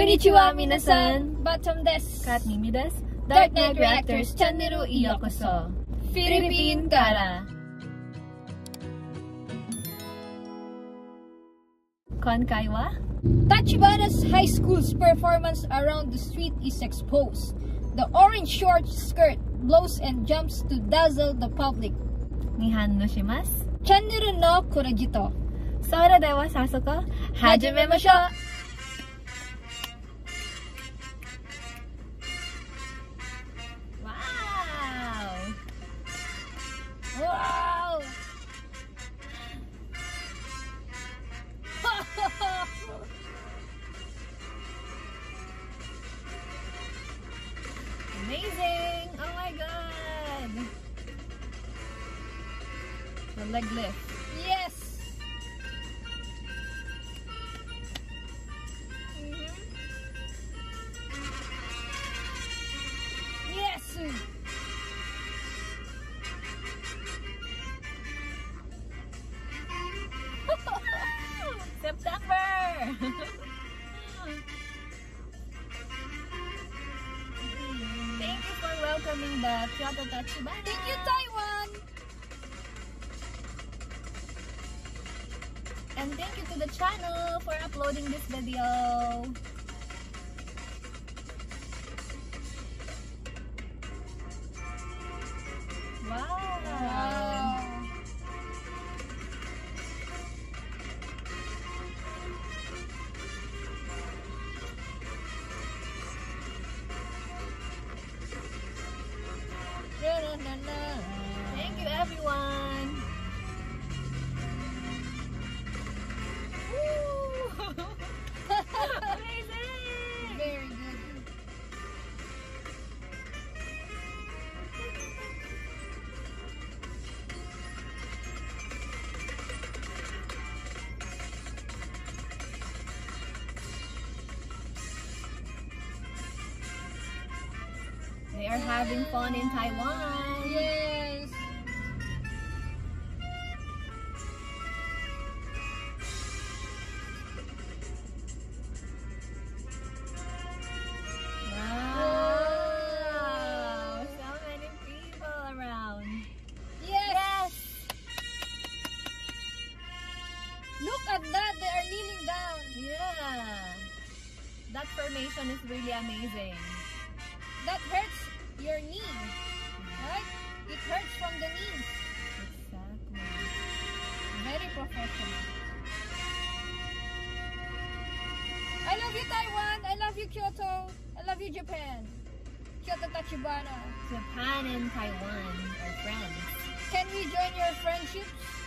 Konnichiwa, minasan! Bottom desk. Kat Mimi des. Dark Knight Reactors channel iyokoso. Philippine Kara. Konkaiwa? Tachibana's high school's performance around the street is exposed. The orange short skirt blows and jumps to dazzle the public. Nihan no shimasu. Channel no Kurajito. Sora dewa sasuko. Hajime mashou! Leg lift. yes! Mhm. Yes! September! Thank you for welcoming the Kyoto Tachibana. Thank you, Taiwan! Uploading this video. Wow! Are having fun in Taiwan. Yes! Wow! So many people around. Yes! Look at that! They are kneeling down. Yeah. That formation is really amazing. That hurts your knee. Right? It hurts from the knee. Exactly. Very professional. I love you, Taiwan. I love you, Kyoto. I love you, Japan. Kyoto Tachibana. Japan and Taiwan are friends. Can we join your friendships?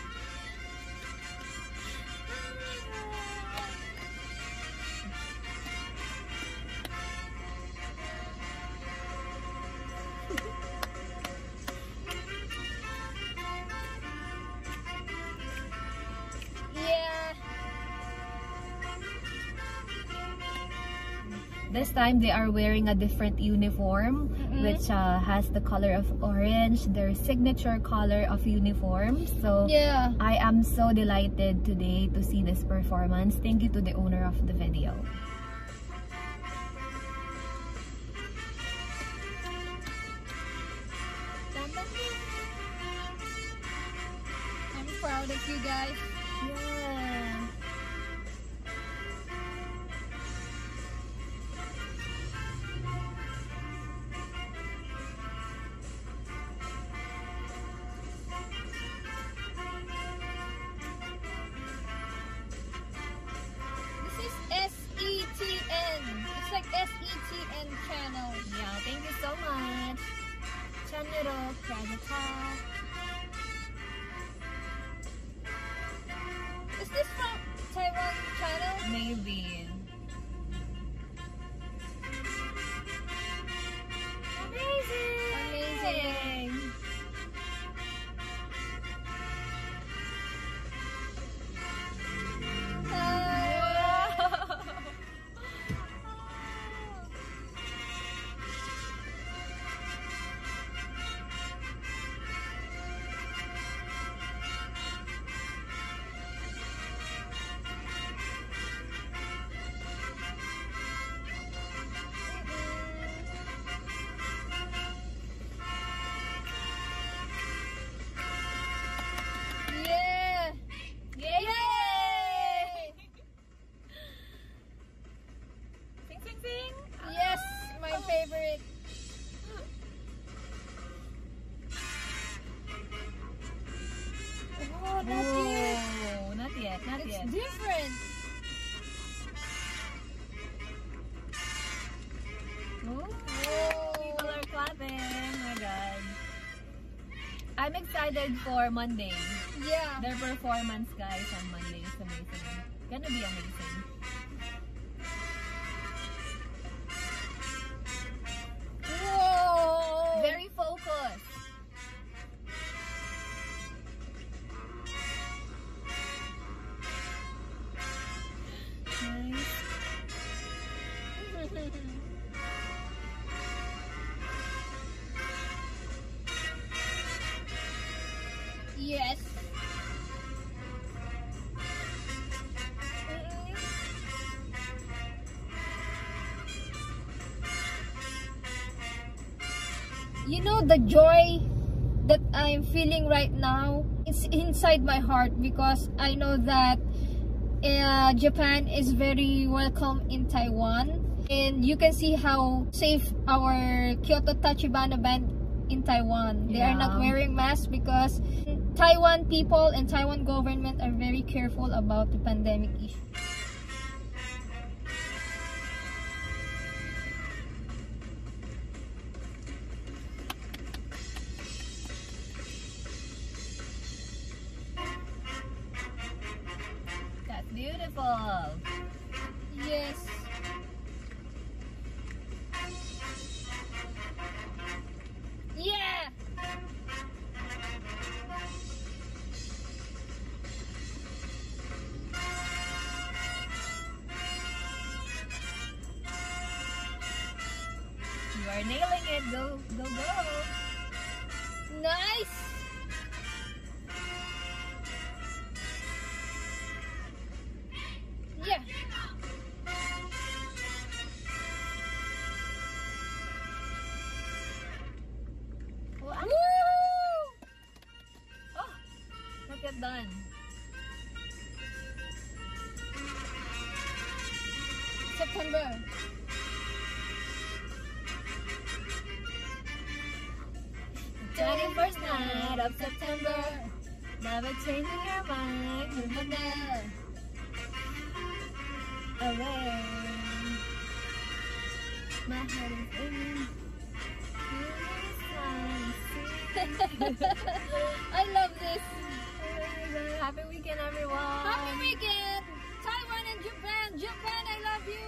This time they are wearing a different uniform Mm-mm. which uh, has the color of orange, their signature color of uniform. So Yeah. I am so delighted today to see this performance. Thank you to the owner of the video. I'm proud of you guys. Yeah. Ooh, people are clapping. Oh my god. I'm excited for Monday. Yeah. Their performance, guys, on Monday is amazing. Gonna be amazing. You know the joy that I'm feeling right now? It's inside my heart because I know that uh, Japan is very welcome in Taiwan. And you can see how safe our Kyoto Tachibana band in Taiwan. They are not wearing masks because Taiwan people and Taiwan government are very careful about the pandemic issue. Yeah. Oh, look at done. September. Twenty first of September. Never changing your mind. September. Away. My head is in. I love this. Happy weekend, everyone. Happy weekend! Taiwan and Japan! Japan, I love you!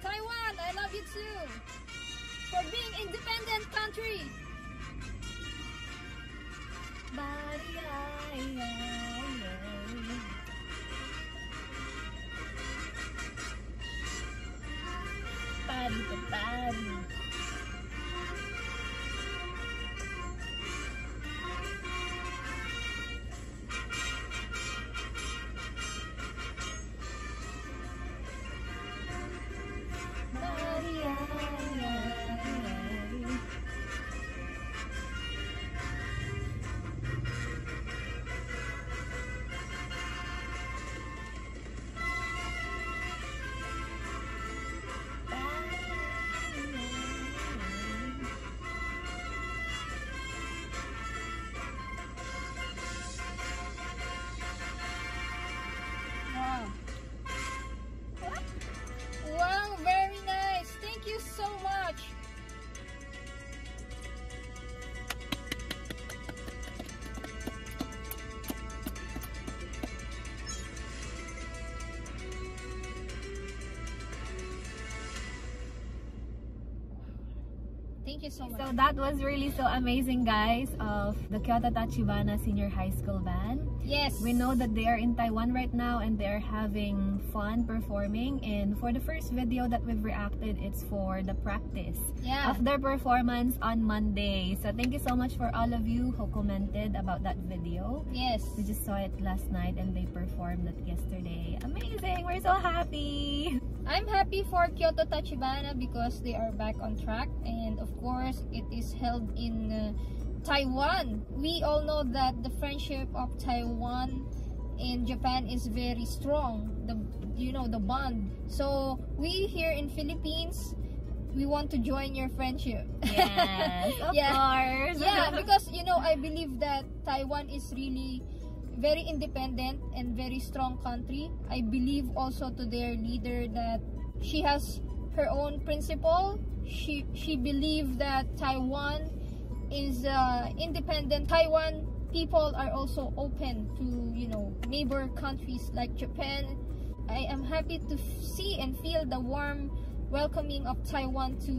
Taiwan, I love you too! For being independent country! Body. Body body. Body, Thank you so much. So that was really so amazing guys of the Kyoto Tachibana Senior High School Band. yes. We know that they are in Taiwan right now and they're having fun performing and for the first video that we've reacted it's for the practice Yeah. of their performance on Monday. So thank you so much for all of you who commented about that video. Yes. We just saw it last night and they performed it yesterday. Amazing! We're so happy! I'm happy for Kyoto Tachibana because they are back on track and of course it is held in uh, Taiwan. We all know that the friendship of Taiwan and Japan is very strong. The you know the bond. So we here in Philippines, we want to join your friendship. Yes, of Yeah. course. yeah, because you know I believe that Taiwan is really very independent and very strong country. I believe also to their leader that she has her own principle. She she believed that Taiwan is uh, independent. Taiwan people are also open to you know neighbor countries like Japan. I am happy to see and feel the warm welcoming of Taiwan to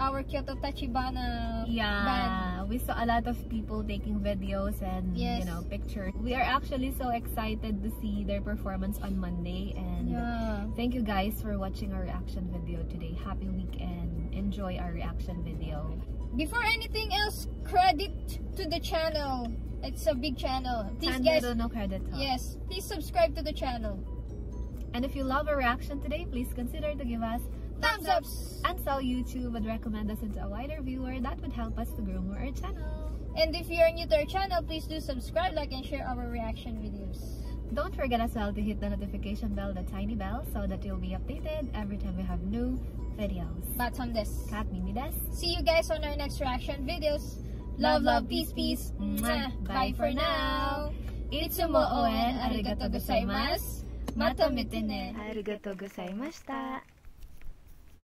our Kyoto Tachibana band. We saw a lot of people taking videos and Yes. you know pictures. We are actually so excited to see their performance on Monday and Yeah. thank you guys for watching our reaction video today. Happy weekend. Enjoy our reaction video. Before anything else, credit to the channel. It's a big channel. Please guys, no credit. huh? yes, please subscribe to the channel. And if you love our reaction today, please consider to give us Thumbs ups. And so YouTube would recommend us into a wider viewer. That would help us to grow more our channel. And if you're new to our channel, please do subscribe, like, and share our reaction videos. Don't forget as well to hit the notification bell, the tiny bell, so that you'll be updated every time we have new videos. Batsam des. Kat Mimi des. See you guys on our next reaction videos. Love, love, peace, peace. Mwah. Bye for now. Itsumo oen arigato gozaimasu. gozaimasu. Mata mitene. Arigato gozaimashita.